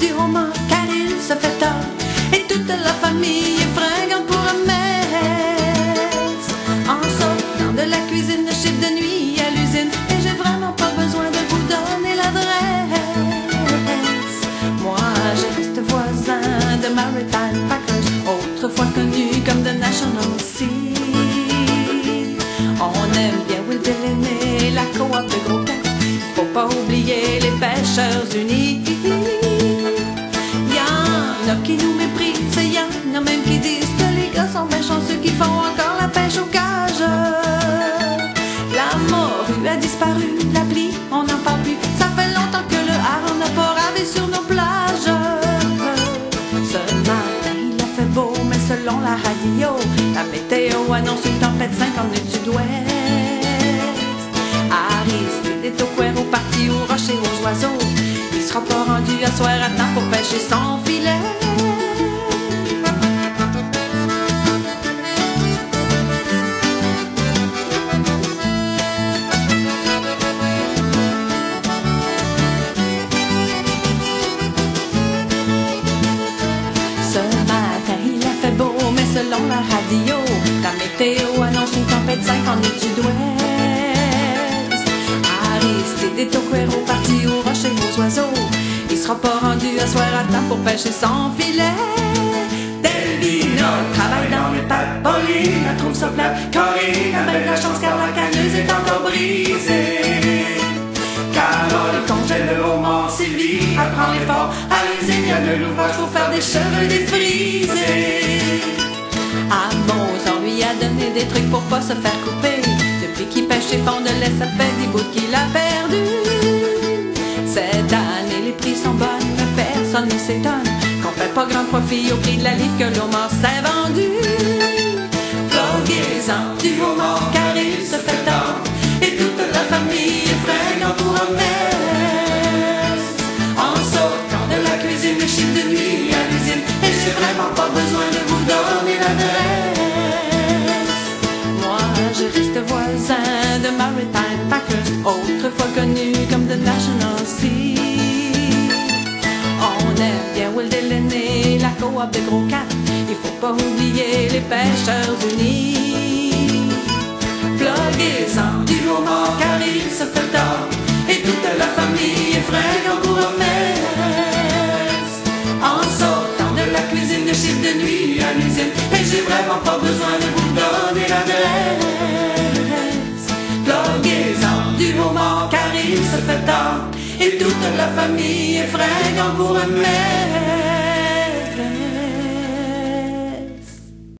Du homard car il se fait tard et toute la famille est fringante pour un messe. En sortant de la cuisine, le chiffre de nuit à l'usine et j'ai vraiment pas besoin de vous donner l'adresse. Moi, je reste voisin de Maritime Packers, autrefois connu comme The National Sea. On aime bien Will Delaney, la coop de gros. Faut pas oublier les pêcheurs unis. La météo annonce une tempête 5 en est sud-ouest. Aristide est au cuero parti au rocher aux oiseaux. Il sera pas rendu à soir à temps pour pêcher son filet. Radio, la météo annonce une tempête 5 en est sud-ouest. Aristide est au parti au rocher aux oiseaux. Il sera pas rendu à soir à temps pour pêcher son filet. Delvino travaille dans les pattes, Pauline elle trouve ça plat. Corinne a de la chance car la canneuse est encore brisée. Carole congèle le homard, Sylvie apprend l'effort. À l'usine, y a de l'ouvrage pour faire des cheveux défrisés. Des trucs pour pas se faire couper. Depuis qu'il pêche chez fond de lait, ça fait des bouts qu'il a perdu. Cette année, les prix sont bonnes, mais personne ne s'étonne qu'on fait pas grand profit au prix de la livre que l'homard s'est vendu. Pluguez-en du homard car il se fait tard Coop de gros Cat. Il faut pas oublier les pêcheurs unis. Pluguez-en du homard car il se fait tard et toute la famille est fringante pour un messe. En sortant de la cuisine, le chiffre de nuit à l'usine et j'ai vraiment pas besoin de vous donner l'adresse. Pluguez-en du homard car il se fait tard et toute la famille est fringante pour un messe. again.